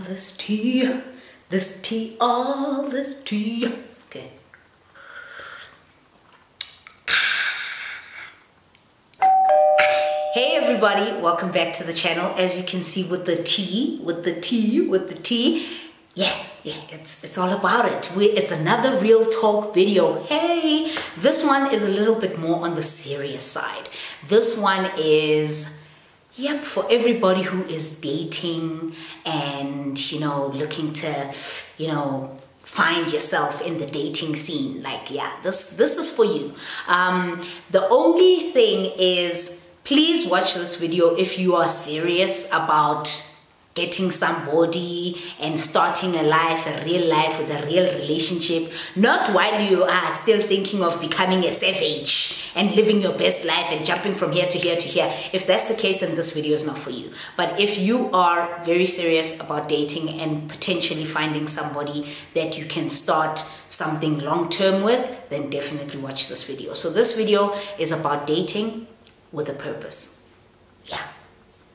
this tea, this tea, all this tea. Okay. Hey everybody, welcome back to the channel. As you can see with the tea, with the tea, with the tea, yeah, yeah, it's it's all about it. We, it's another real talk video. Hey, this one is a little bit more on the serious side. This one is Yep, for everybody who is dating and, you know, looking to, you know, find yourself in the dating scene. Like, yeah, this, this is for you. Um, the only thing is, please watch this video if you are serious about getting somebody and starting a life, a real life with a real relationship, not while you are still thinking of becoming a savage and living your best life and jumping from here to here to here. If that's the case, then this video is not for you. But if you are very serious about dating and potentially finding somebody that you can start something long term with, then definitely watch this video. So this video is about dating with a purpose. Yeah,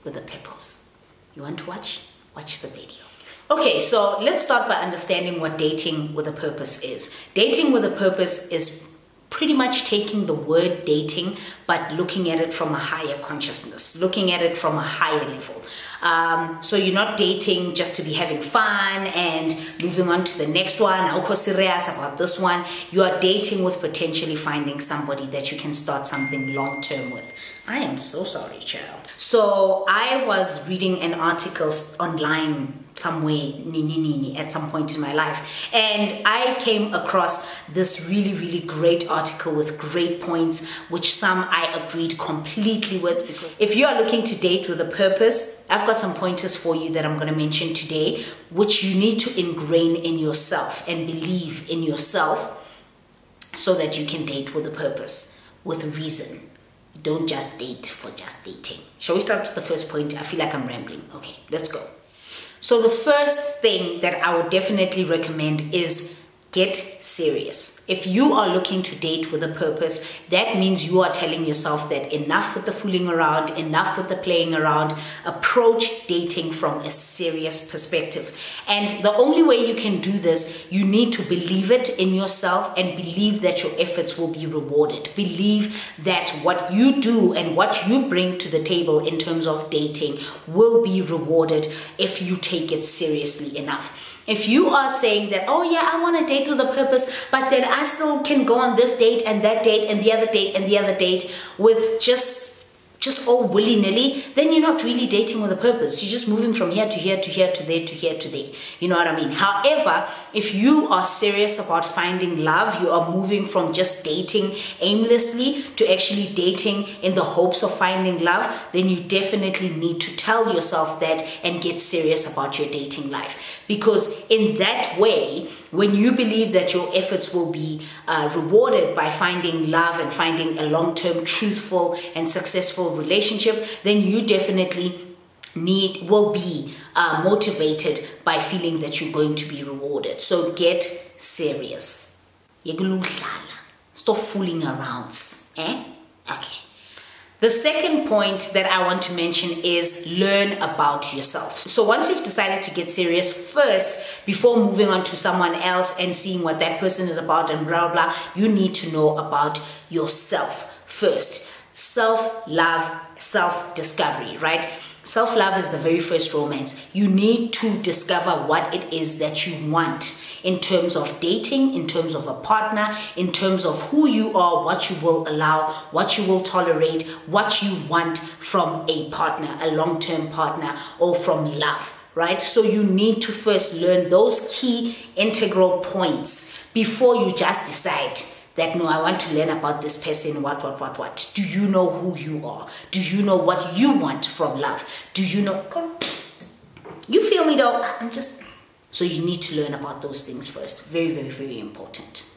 with a purpose. You want to watch? Watch the video. Okay, so let's start by understanding what dating with a purpose is. Dating with a purpose is pretty much taking the word dating but looking at it from a higher consciousness, looking at it from a higher level. Um, so you're not dating just to be having fun and moving on to the next one. How serious about this one? You are dating with potentially finding somebody that you can start something long term with. I am so sorry, child. So I was reading an article online somewhere nini nini at some point in my life. And i came across this really really great article with great points which some i agreed completely with. Because if you are looking to date with a purpose i've got some pointers for you that i'm going to mention today which you need to ingrain in yourself and believe in yourself so that you can date with a purpose with a reason. Don't just date for just dating. Shall we start with the first point? I feel like i'm rambling. Okay let's go so the first thing that I would definitely recommend is get serious. If you are looking to date with a purpose, that means you are telling yourself that enough with the fooling around, enough with the playing around. Approach dating from a serious perspective. And the only way you can do this, you need to believe it in yourself and believe that your efforts will be rewarded. Believe that what you do and what you bring to the table in terms of dating will be rewarded if you take it seriously enough. If you are saying that, oh yeah, I want to date with a purpose, but then I still can go on this date and that date and the other date and the other date with just just all willy-nilly, then you're not really dating with a purpose. You're just moving from here to here to here to there to here to there. You know what I mean? However, if you are serious about finding love, you are moving from just dating aimlessly to actually dating in the hopes of finding love, then you definitely need to tell yourself that and get serious about your dating life. Because in that way, when you believe that your efforts will be uh, rewarded by finding love and finding a long-term truthful and successful relationship then you definitely need will be uh, motivated by feeling that you're going to be rewarded. So get serious. Stop fooling around eh the second point that I want to mention is learn about yourself. So once you've decided to get serious first, before moving on to someone else and seeing what that person is about and blah, blah, blah you need to know about yourself first. Self-love, self-discovery, right? Self-love is the very first romance. You need to discover what it is that you want in terms of dating, in terms of a partner, in terms of who you are, what you will allow, what you will tolerate, what you want from a partner, a long-term partner, or from love, right? So you need to first learn those key integral points before you just decide that no, I want to learn about this person, what, what, what, what. Do you know who you are? Do you know what you want from love? Do you know? You feel me though? I'm just so you need to learn about those things first. Very, very, very important.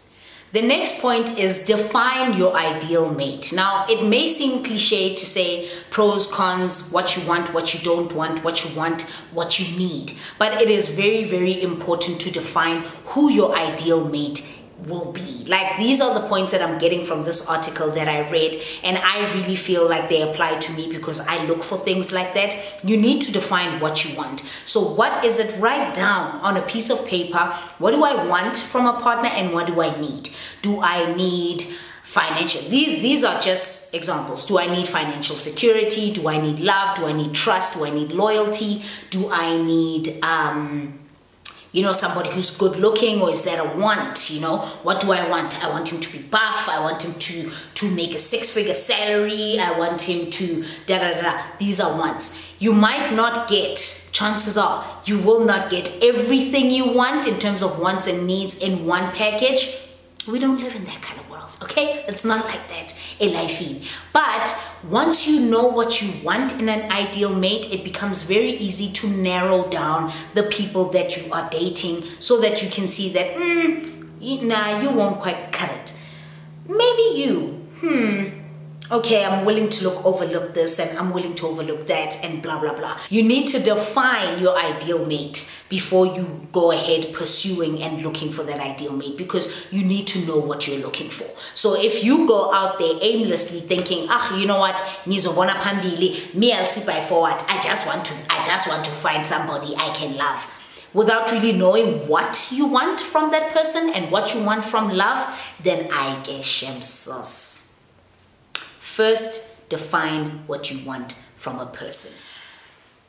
The next point is define your ideal mate. Now, it may seem cliche to say pros, cons, what you want, what you don't want, what you want, what you need. But it is very, very important to define who your ideal mate will be. Like these are the points that I'm getting from this article that I read and I really feel like they apply to me because I look for things like that. You need to define what you want. So what is it? Write down on a piece of paper, what do I want from a partner and what do I need? Do I need financial these these are just examples do i need financial security do i need love do i need trust do i need loyalty do i need um you know somebody who's good looking or is there a want you know? What do i want? I want him to be buff. I want him to to make a six figure salary. I want him to da da da. These are wants. You might not get chances are you will not get everything you want in terms of wants and needs in one package we don't live in that kind of world, okay? It's not like that in life. But once you know what you want in an ideal mate, it becomes very easy to narrow down the people that you are dating so that you can see that, mm, nah, you won't quite cut it. Maybe you, hmm, okay, I'm willing to look overlook this and I'm willing to overlook that and blah blah blah. You need to define your ideal mate before you go ahead pursuing and looking for that ideal mate because you need to know what you're looking for. So if you go out there aimlessly thinking, ah, you know what, nizobona pambili, me I'll see by forward. I just want to, I just want to find somebody I can love without really knowing what you want from that person and what you want from love, then I guess shemsos. First, define what you want from a person.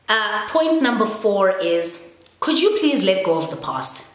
Uh, point number four is, could you please let go of the past?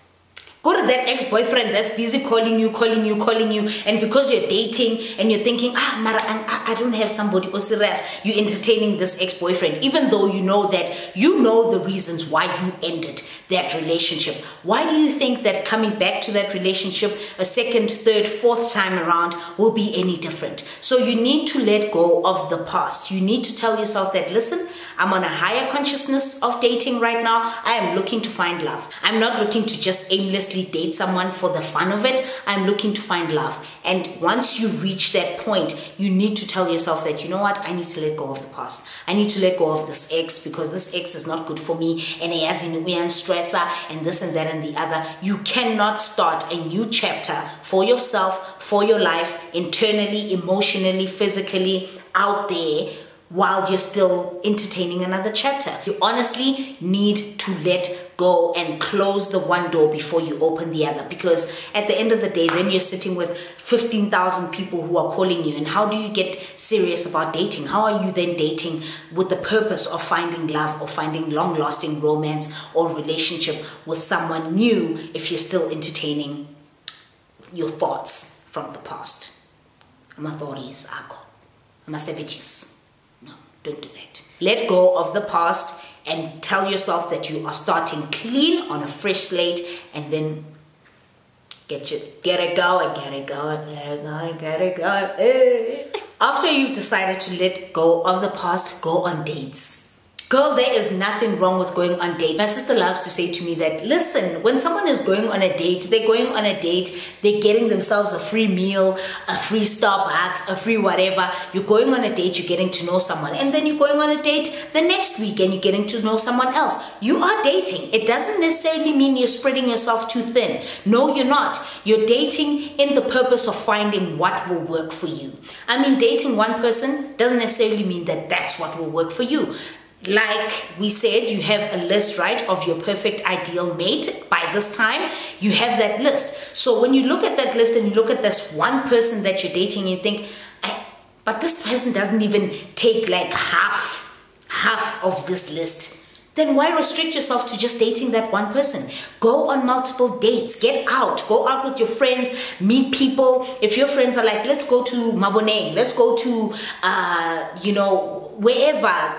Go to that ex-boyfriend that's busy calling you, calling you, calling you, and because you're dating and you're thinking, ah, Mara, I don't have somebody or serious, you're entertaining this ex-boyfriend, even though you know that you know the reasons why you ended that relationship. Why do you think that coming back to that relationship a second, third, fourth time around will be any different? So you need to let go of the past. You need to tell yourself that, listen, I'm on a higher consciousness of dating right now. I am looking to find love. I'm not looking to just aimlessly date someone for the fun of it. I'm looking to find love. And once you reach that point, you need to tell yourself that, you know what, I need to let go of the past. I need to let go of this ex because this ex is not good for me and he has an stressor and this and that and the other. You cannot start a new chapter for yourself, for your life, internally, emotionally, physically, out there while you're still entertaining another chapter. You honestly need to let go and close the one door before you open the other. Because at the end of the day then you're sitting with 15,000 people who are calling you. And how do you get serious about dating? How are you then dating with the purpose of finding love or finding long-lasting romance or relationship with someone new if you're still entertaining your thoughts from the past? Ama thoughts akho ama savages. No, don't do that. Let go of the past and tell yourself that you are starting clean on a fresh slate and then get your, get it going, get it going, get it going, get it going. Eh. After you've decided to let go of the past, go on dates. Girl, there is nothing wrong with going on dates. My sister loves to say to me that, listen, when someone is going on a date, they're going on a date, they're getting themselves a free meal, a free Starbucks, a free whatever. You're going on a date, you're getting to know someone. And then you're going on a date the next week and you're getting to know someone else. You are dating. It doesn't necessarily mean you're spreading yourself too thin. No, you're not. You're dating in the purpose of finding what will work for you. I mean, dating one person doesn't necessarily mean that that's what will work for you like we said, you have a list, right, of your perfect ideal mate by this time. You have that list. So when you look at that list and you look at this one person that you're dating, you think, but this person doesn't even take like half, half of this list then why restrict yourself to just dating that one person? Go on multiple dates, get out, go out with your friends, meet people. If your friends are like, let's go to Maboneng, let's go to, uh, you know, wherever,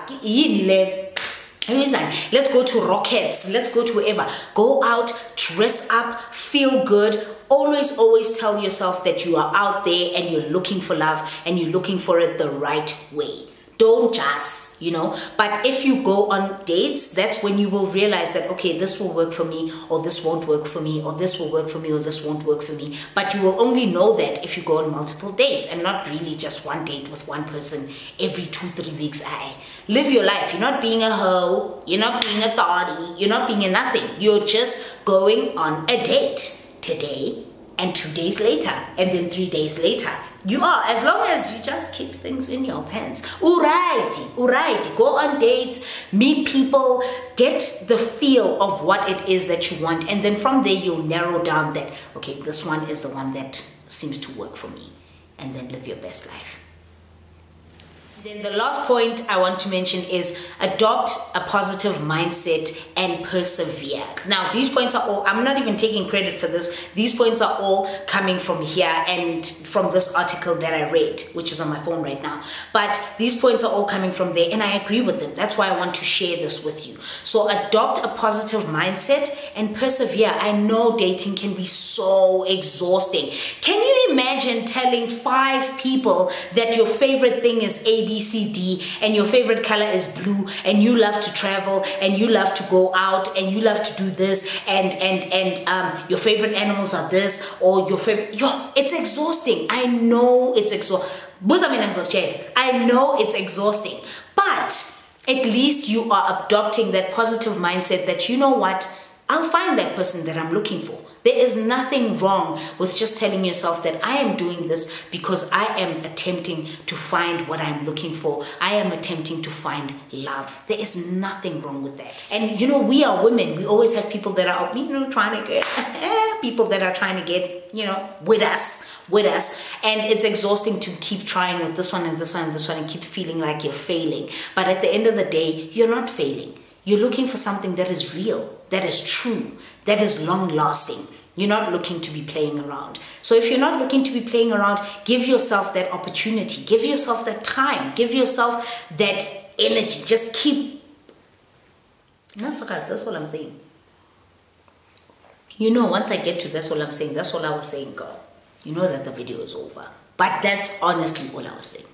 let's go to Rockets, let's go to wherever. Go out, dress up, feel good, always always tell yourself that you are out there and you're looking for love and you're looking for it the right way don't just you know. But if you go on dates that's when you will realize that okay this will work for me or this won't work for me or this will work for me or this won't work for me. But you will only know that if you go on multiple dates and not really just one date with one person every two three weeks. I live your life. You're not being a hoe. You're not being a thotty. You're not being a nothing. You're just going on a date today and two days later, and then three days later. You are, as long as you just keep things in your pants. Alrighty, alrighty. Go on dates, meet people, get the feel of what it is that you want, and then from there you'll narrow down that, okay, this one is the one that seems to work for me. And then live your best life. Then the last point I want to mention is adopt a positive mindset and persevere. Now, these points are all, I'm not even taking credit for this. These points are all coming from here and from this article that I read, which is on my phone right now. But these points are all coming from there and I agree with them. That's why I want to share this with you. So adopt a positive mindset and persevere. I know dating can be so exhausting. Can you imagine telling five people that your favorite thing is ABC? D, and your favorite color is blue, and you love to travel, and you love to go out, and you love to do this, and and and um, your favorite animals are this, or your favorite. Yo, it's exhausting. I know it's exhausting. I know it's exhausting, but at least you are adopting that positive mindset that you know what, I'll find that person that I'm looking for. There is nothing wrong with just telling yourself that I am doing this because I am attempting to find what I'm looking for. I am attempting to find love. There is nothing wrong with that. And you know, we are women. We always have people that are, you know, trying to get, people that are trying to get, you know, with us with us and it's exhausting to keep trying with this one and this one and this one and keep feeling like you're failing but at the end of the day you're not failing you're looking for something that is real that is true that is long lasting you're not looking to be playing around. So if you're not looking to be playing around, give yourself that opportunity. Give yourself that time. Give yourself that energy. Just keep. No, so guys, that's all I'm saying. You know, once I get to that's all I'm saying, that's all I was saying, girl. You know that the video is over. But that's honestly all I was saying.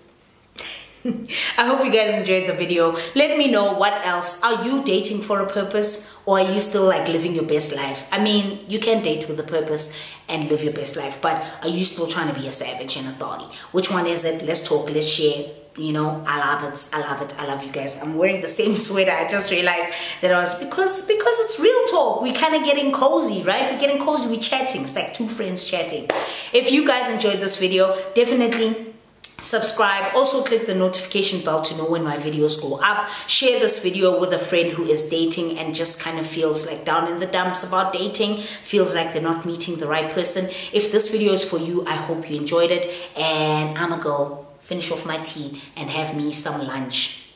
I hope you guys enjoyed the video. Let me know what else. Are you dating for a purpose or are you still like living your best life? I mean, you can date with a purpose and live your best life, but are you still trying to be a savage and a thotty? Which one is it? Let's talk, let's share. You know, I love it. I love it. I love you guys. I'm wearing the same sweater. I just realized that I was because because it's real talk. We're kind of getting cozy, right? We're getting cozy. We're chatting. It's like two friends chatting. If you guys enjoyed this video, definitely subscribe. Also click the notification bell to know when my videos go up. Share this video with a friend who is dating and just kind of feels like down in the dumps about dating feels like they're not meeting the right person. If this video is for you i hope you enjoyed it. And i'm gonna go finish off my tea and have me some lunch.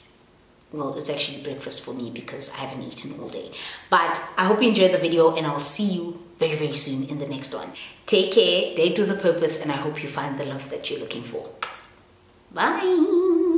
Well it's actually breakfast for me because i haven't eaten all day. But i hope you enjoyed the video and i'll see you very very soon in the next one. Take care. Date with a purpose and i hope you find the love that you're looking for Bye.